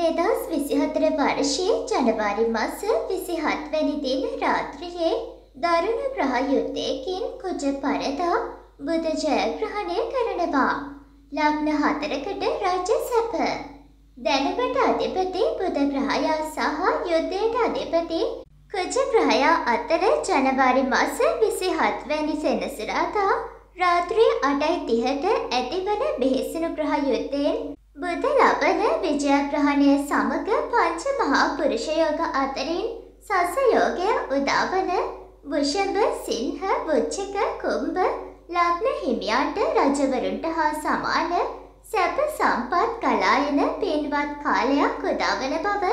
දෙදස් විසිහතර වර්ෂයේ ජනවාරි මස විසිහත්වැනි දින රාත්‍රියේ දරුණු ග්‍රහයුද්ධයකින් කුජ පරදා බුද ජයග්‍රහණය කරනවා. ලග්න හතරකට රජ සැප. දැනකට අධිපති බුද ග්‍රහයා සහ යුද්ධයට අධිපති කුජ ග්‍රහයා අතර ජනවාරි මස විසිහත්වැනි සෙනසුරාදා රාත්‍රී අටයි තිහට ඇතිවන බෙහෙසුණු ග්‍රහ යුද්ධයෙන් බුද ලබන විජයග්‍රහණය සමග පංච මහා පුරුෂයෝග අතරින් සසයෝගය උදාවන වෘෂභ සිංහ වෘච්චක කුම්භ ලග්න හිමියන්ට රජවරුන්ට හා සමාන සැප සම්පත් කලායන පින්වත් කාලයක් උදාවන බව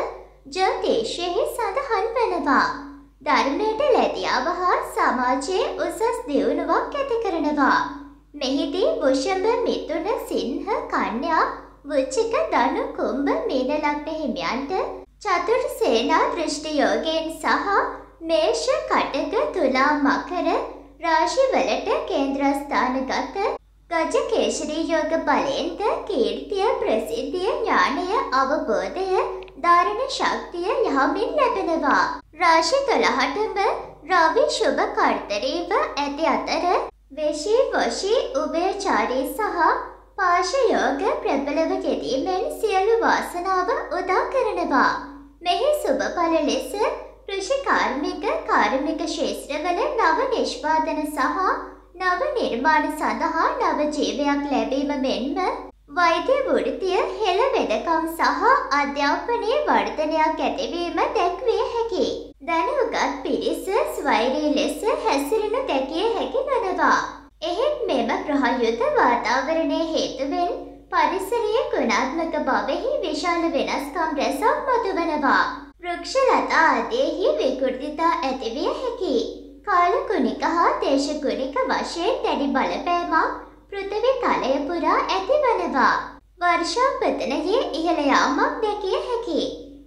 ජ්‍යෝතිෂයෙහි සඳහන් වනවා. ධර්මයට ලැදියාව හා සමාජයේ උසස් දියුණුවක් ඇති කරනවා. මෙහිදී වෘෂභ මිථුන සිංහ කන්‍යා වෘච්චික ධනු කුම්භ මීන ලග්න හිමියන්ට චතුර් සේනා දෘෂ්ටි යෝගයෙන් සහ මේෂ කටක තුලා මකර රාශිවලට කේන්ද්‍රස්ථානගත ගජ කේශරී යෝග බලයෙන්ද කීර්තිය ප්‍රසිද්ධිය ඥානය අවබෝධය ධාරණ ශක්තිය යහමින් ලැබෙනවා. රාශි තුළහටම රවි ශුභ කර්තරීව ඇති අතර වෙශී වශී උභයචාරී සහ පාශයෝග ප්‍රබලව යෙදීමෙන් සියලු වාසනාව උදා කරනවා. මෙහි සුභඵල ලෙස කෘෂිකාර්මික කාර්මික ශේත්‍රවල නව නිෂ්පාදන සහ නව නිර්මාණ සඳහා නව ජීවයක් ලැබීම මෙන්ම වෛද්‍ය වෘත්තිය හෙළ වෙදකම් සහ අධ්‍යාපනයේ වර්ධනයක් ඇතිවීම දැක්විය හැකි. දැනුගත් පිරිස ස්වෛරී ලෙස හැසිරෙනු දැකිය හැකි වනවා. එහෙත් මෙම ග්‍රහයුත වාතාවරණය හේතුවෙන් පරිසරයේ ගුණාත්මක බවෙහි විශාල වෙනස්කම් රැසක් මතුවනවා. වෘක්ෂලතා ආදයෙහි විකෘතිතා ඇතිවිය හැකි. කාලකුණික හා දේශකුණික වශයෙන් දැඩි බලපෑමක් පෘථිවි තලය පුරා ඇතිවනවා. වර්ෂාපතනයේ ඉහළ යාමක් දැකිය හැකි.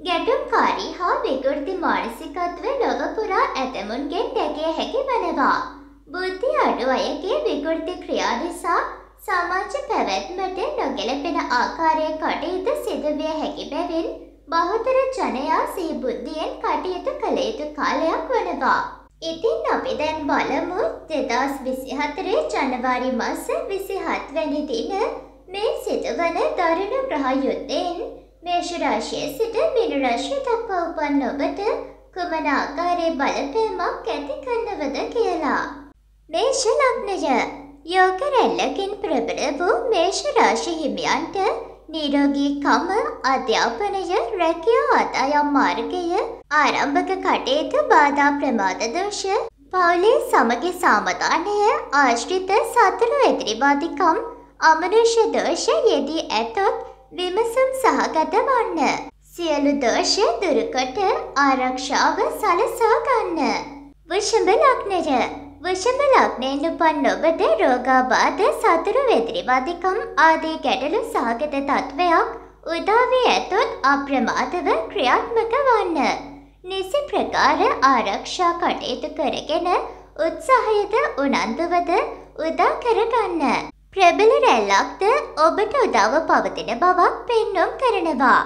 ගැටුම්කාරී හා විකෘති මානසිකත්ව ලොව පුරා ඇතමුන්ගෙන් දැකිය හැකි වනවා. බුද්ධි අඩු අයගේ විකෘති ක්‍රියා නිසා සමාජ පැවැත්මට නොගැලපෙන ආකාරයේ කටයුතු සිදුවිය හැකි බැවින් බහුතර ජනයා සිහිබුද්ධියෙන් කටයුතු කළ යුතු කාලයක් වනවා. ඉතින් අපි දැන් බලමු දෙදස් විසිහතරේ ජනවාරි මස විසිහත්වැනි දින මේ සිදුවන දරුණු ග්‍රහයුද්ධයෙන් මේෂරාශය සිට මිනුරශ්‍ය දක්වා උපන් ඔබට කුමන ආකාරයේ බලපෑමක් ඇති කරනවද කියලා. මේෂ ලග්නය යෝග රැල්ලකින් ප්‍රබල වූ මේෂ රාශි හිමියන්ට නිරෝගීකම අධ්‍යාපනය රැකියා අදායම් මාර්ගය ආරම්භක කටයුතු බාධා ප්‍රමාද දෝෂ පවුලේ සමගි සාමධානය ආශ්‍රිත සතුරු එදිරිවාදිකම් අමනුෂ්‍ය දෝෂ යෙදී ඇතොත් විමසුම් සහගත වන්න. සියලු දෝෂ දුරුකොට ආරක්ෂාව සලසා ගන්න. වෘෂභ ලග්නය වෘෂභ ලග්නයෙන් උපන් ඔබට රෝගාබාධ සතුරු වෙදිරිවාදිකම් ආදී ගැටලු සහගත තත්ත්වයක් උදාවී ඇතොත් අප්‍රමාදව ක්‍රියාත්මක වන්න. නිසි ප්‍රකාර ආරක්ෂා කටයුතු කරගෙන උත්සාහයද උනන්දුවද උදා කරගන්න. ප්‍රබල රැල්ලක්ද ඔබට උදාව පවතින බවක් පෙන්නුම් කරනවා.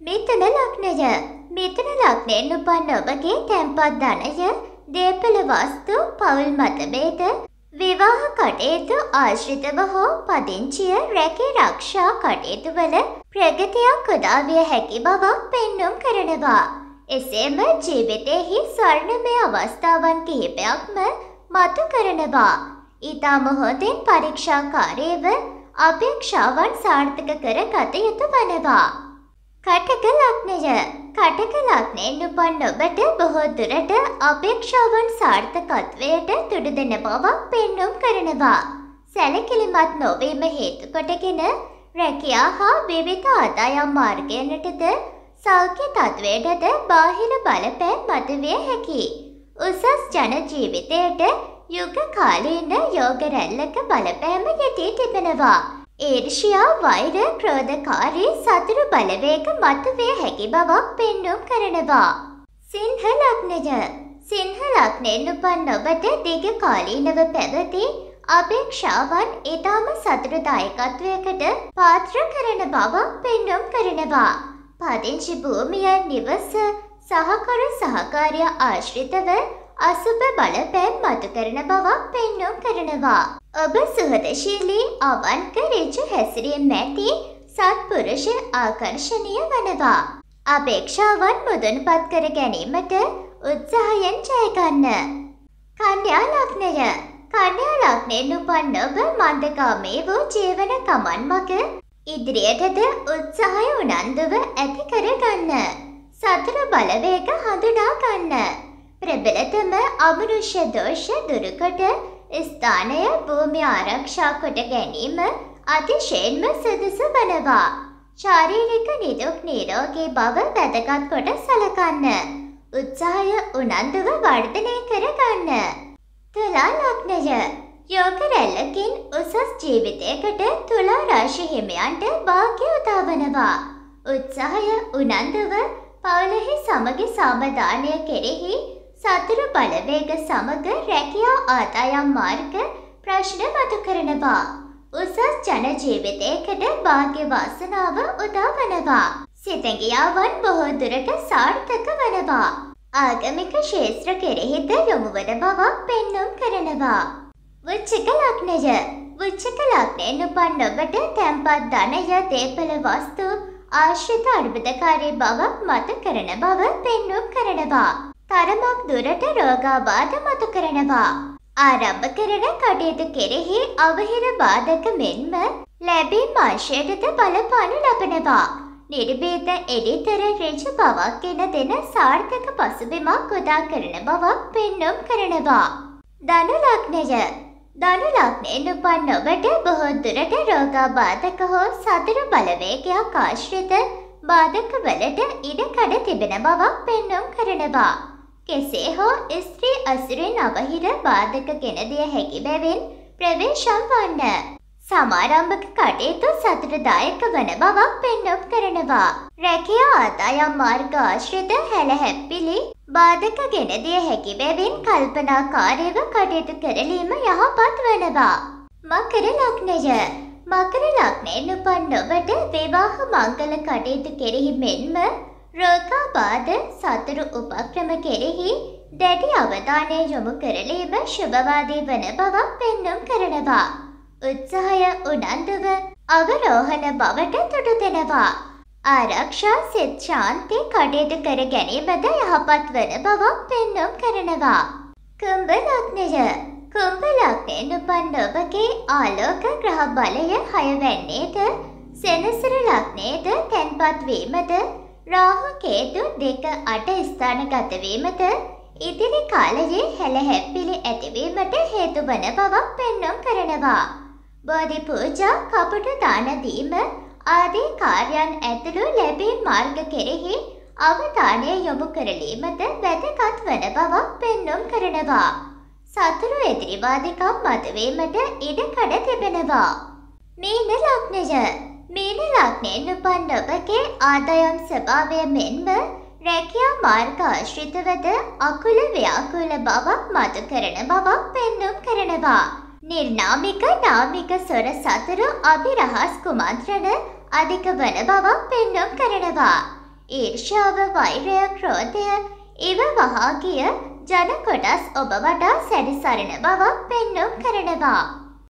මිතන ලක්නය මිතන ලක්නයෙන් උපන් ඔබගේ තැන්පත් ධනය දේපල වස්තු පවුල් මතභේද විවාහ කටයුතු ආශ්‍රිතව හෝ පදිංචිය රැකේ රක්ෂා කටයුතු වල ප්‍රගතියක් උදාවිය හැකි බවක් පෙන්නුම් කරනවා. එසේම ජීවිතයෙහි ස්වර්ණමය අවස්ථාවන් කිහිපයක්ම මතු කරනවා. ඉතා මොහොතින් පරීක්ෂාකාරීව අපේක්ෂාවන් සාර්ථක කර ගත යුතු වනවා. කටක ලක්නය කටක ලක්නයෙන් උපන් ඔබට බොහෝ දුරට අපේක්ෂාවන් සාර්ථකත්වයට තුඩු දෙන බවක් පෙන්නුම් කරනවා. සැලකිලිමත් නොවීම හේතු කොටගෙන රැකියා හා විවිධ ආදායම් මාර්ගයනටද සෞඛ්‍ය තත්ත්වයටද බාහිර බලපෑම් මතුවිය හැකි. උසස් ජන ජීවිතයට යුග කාලීන යෝග රැල්ලක බලපෑම යෙදී තිබෙනවා. ඊර්ෂ්‍යා වෛර ක්‍රෝධකාරී සතුරු බලවේග මතුවේ හැකි බවක් පෙන්නුම් කරනවා. සිංහ ලග්නය සිංහ ලග්නයෙන් උපන් ඔබට දිග කාලීනව පැවති අපේක්ෂාවන් ඉතාම සතුරුදායකත්වයකට පාත්‍ර කරන බවක් පෙන්නුම් කරනවා. පදිංචි භූමිය නිවස සහකර සහකාරය ආශ්‍රිතව අසුභ බලපෑම් මතු කරන බවක් පෙන්නුම් කරනවා. ඔබ සුහදශීලී අවන්ක ඍජු හැසිරීම් ඇති සත්පුරුෂ ආකර්ෂණීය වනවා. අපේක්ෂාවන් මුදුන්පත් කර ගැනීමට උත්සාහයෙන් ජයගන්න. කන්‍යා ලග්නය කන්‍යා ලග්නයෙන් උපන් ඔබ මන්දකාමී වූ ජීවන ගමන් මග ඉදිරියටද උත්සාහය උනන්දුව ඇති කරගන්න. සතර බලවේග හඳුනා ගන්න. ප්‍රබලතම අමනුෂ්‍ය දෝෂ දුරුකොට ස්ථානය භූමි ආරක්ෂා කොට ගැනීම අතිශයින්ම සුදුසු වනවා. ශාරීරික නිදුක් නිරෝගී බව වැදගත් කොට සලකන්න. උත්සාහය උනන්දුව වර්ධනය කරගන්න. තුලා ලග්නය යෝග රැල්ලකින් උසස් ජීවිතයකට තුලා රාශි හිමියන්ට භාග්‍ය උදාවනවා. උත්සාහය උනන්දුව පවුලෙහි සමගි සාමධානය කෙරෙහි සතුරු බලවේග සමග රැකියා ආදායම් මාර්ග ප්‍රශ්න මතු කරනවා. උසස් ජන ජීවිතයකට භාග්‍ය වාසනාව උදා වනවා. සිතගියාවන් බොහෝ දුරට සාර්ථක වනවා. ආගමික ශේත්‍ර කෙරෙහිද යොමු වන බවක් පෙන්නුම් කරනවා. වෘච්චික ලග්නය වෘච්චික ලග්නයෙන් උපන් ඔබට තැන්පත් ධනය දේපල වස්තු ආශ්‍රිත අර්බුදකාරී බවක් මත කරන බව පෙන්නුම් කරනවා. තරමක් දුරට රෝගාබාධ මතු කරනවා. ආරම්භ කරන කටයුතු කෙරෙහි අවහිර බාධක මෙන්ම ලැබීම් අංශයටද බලපානු ලබනවා. නිර්භීත එඩිතර රජ බවක් ගෙන දෙන සාර්ථක පසුබිමක් උදා කරන බවක් පෙන්නුම් කරනවා. ධනු ලග්නය ධනු ලග්නයෙන් උපන් ඔබට බොහෝ දුරට රෝගාබාධක හෝ සතර බලවේගයක් ආශ්‍රිත බාධක වලට ඉඩ කඩ තිබෙන බවක් පෙන්නුම් කරනවා. කෙසේ හෝ ස්ත්‍රී අසුරෙන් අවහිර බාධක ගෙන දිය හැකි බැවින් ප්‍රවේශම් වන්න. සමාරම්භක කටයුතු සතුටදායක වන බවක් පෙන්නුම් කරනවා. රැකියා ආදායම් මාර්ග ආශ්‍රිත හැලහැප්පිලි බාධක ගෙන දිය හැකි බැවින් කල්පනාකාරීව කටයුතු කරලීම යහපත් වනවා. මකර ලග්නය මකර ලග්නයෙන් උපන් ඔබට විවාහ මංගල කටයුතු කෙරෙහි මෙන්ම රෝගාබාධ සතුරු උපක්‍රම කෙරෙහි දැඩි අවධානය යොමු කරලීම ශුභවාදී වන බවක් පෙන්නුම් කරනවා. උත්සාහය උනන්දුව අවරෝහණ බවට තුඩු දෙනවා. ආරක්ෂා සිත් ශාන්ති කටයුතු කර ගැනීමද යහපත් වන බවක් පෙන්නුම් කරනවා. කුම්භ ලග්නය කුම්භ ලග්නයෙන් උපන් ඔබගේ ආලෝක ග්‍රහ බලය හය වැන්නේද සෙනසුර ලග්නයේද තැන්පත් වීමද රාහු කේතු දෙක අට ස්ථානගත වීමද ඉදිරි කාලයේ හැලහැප්පිලි ඇතිවීමට හේතු වන බවක් පෙන්නුම් කරනවා. බෝධි පූජා කපුට දාන දීම ආදී කාර්යයන් ඇතුළු ලැබීම් මාර්ග කෙරෙහි අවධානය යොමු කරලීමද වැදගත් වන බවක් පෙන්නුම් කරනවා. සතුරු එදිරිවාදිකම් මතවීමට ඉඩ කඩ තිබෙනවා. මීන ලග්නය මීන ලග්නයෙන් උපන් ඔබගේ ආදායම් ස්වභාවය මෙන්ම රැකියා මාර්ග ආශ්‍රිතවද අකුල ව්‍යාකුල බවක් මතු කරන බවක් පෙන්නුම් කරනවා. නිර්නාමික නාමික සොර සතුරු අභිරහස් කුමන්ත්‍රණ අධික වන බවක් පෙන්නුම් කරනවා. ඊර්ෂාව වෛරය ක්‍රෝධය ඉව වහා ගිය ජන කොටස් ඔබ වටා සැරිසරන බවක් පෙන්නුම් කරනවා.